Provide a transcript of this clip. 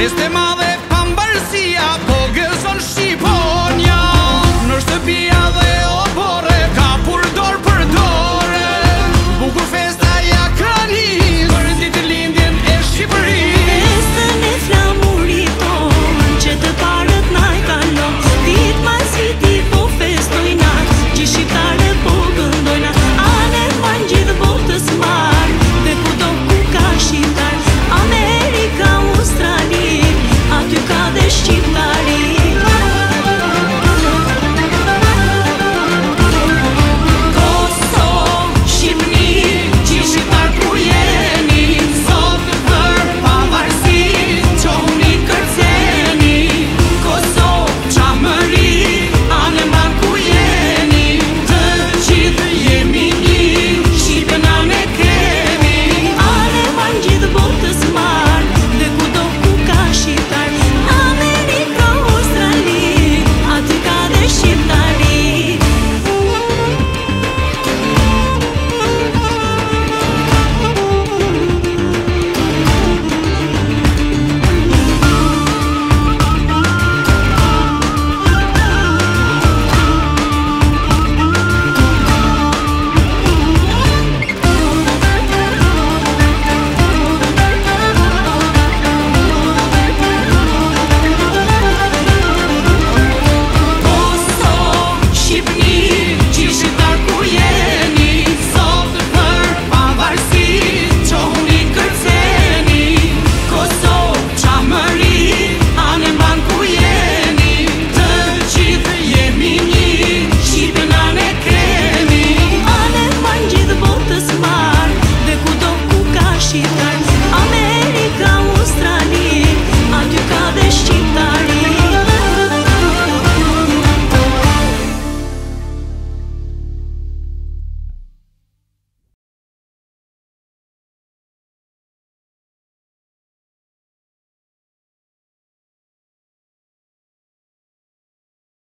es de mar.